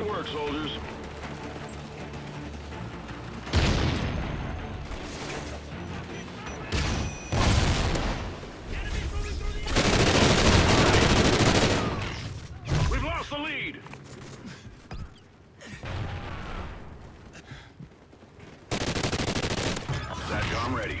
Good work, soldiers. We've lost the lead. Ready.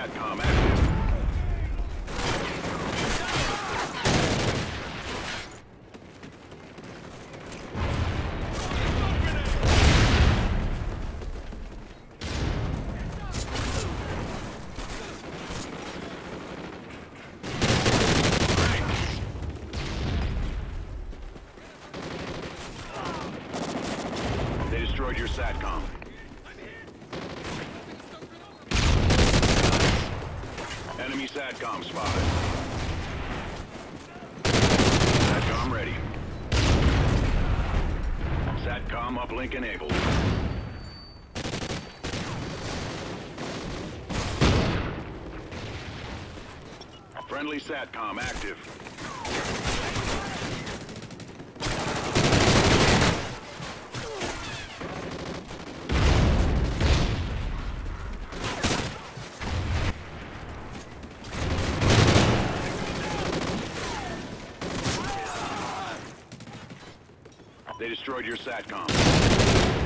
SATCOM active. They destroyed your SATCOM. Enemy SATCOM spotted. SATCOM ready. SATCOM uplink enabled. Friendly SATCOM active. They destroyed your SATCOM.